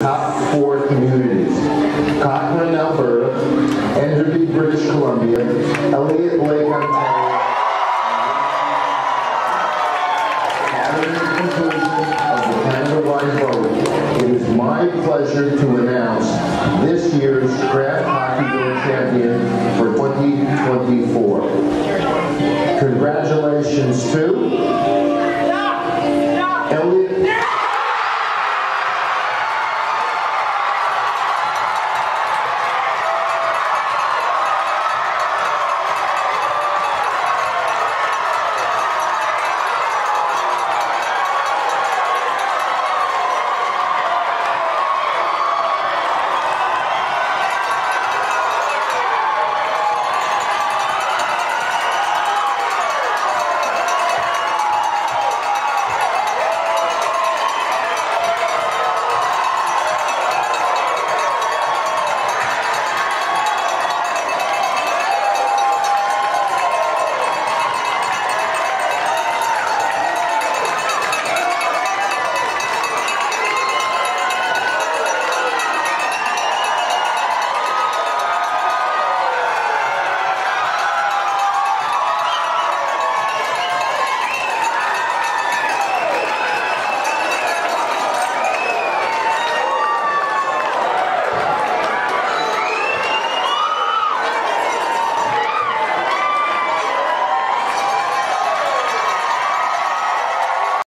top four communities. Cochrane, Alberta, Enderby, British Columbia, Elliot Lake, Ontario. Conclusion of the Canada-wide vote, it is my pleasure to announce this year's Kraft Hockeyville Champion for 2024. Congratulations to